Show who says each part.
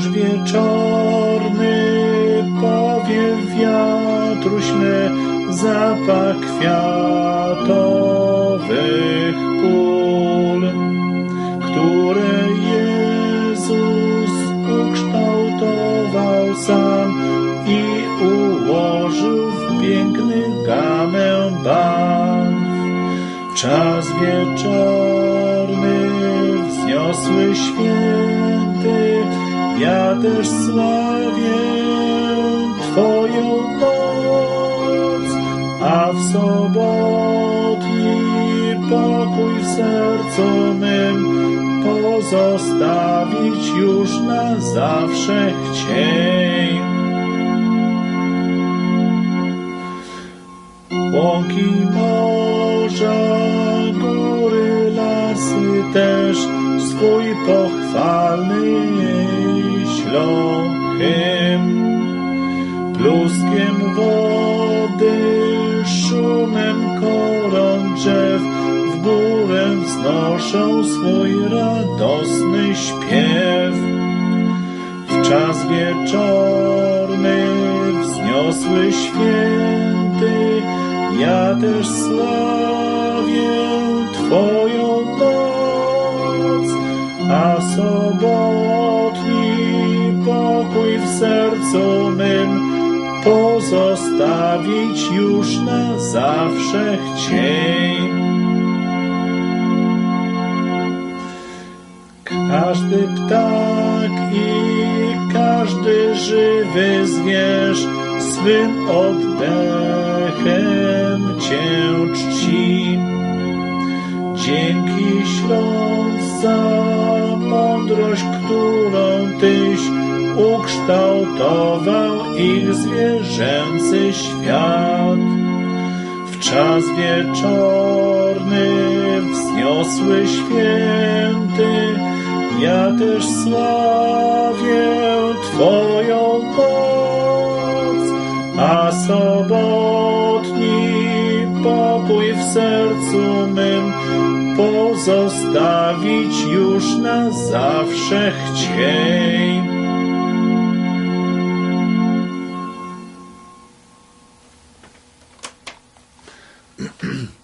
Speaker 1: już wieczorny powiew wiatru śle zapach kwiatowych pól, które Jezus ukształtował sam i ułożył w piękny gamę barw. Czas wieczorny, wzniosły święty, ja też sławię Twoją moc, a w sobotni pokój w sercu mym pozostawić już na zawsze chciej. Łąki morza, góry, lasy też swój pochwalny hymn. Pluskiem wody, szumem koron drzew w górę wznoszą swój radosny śpiew. W czas wieczorny wzniosły święty, ja też sławię Twoją moc, a w sercu mym pozostawić już na zawsze chciej. Każdy ptak i każdy żywy zwierz swym oddechem Cię czci. Dzięki ukształtował ich zwierzęcy świat. W czas wieczorny wzniosły święty, ja też sławię Twoją moc, a sobotni pokój w sercu mym pozostawić już na zawsze chciej. Mm-hmm.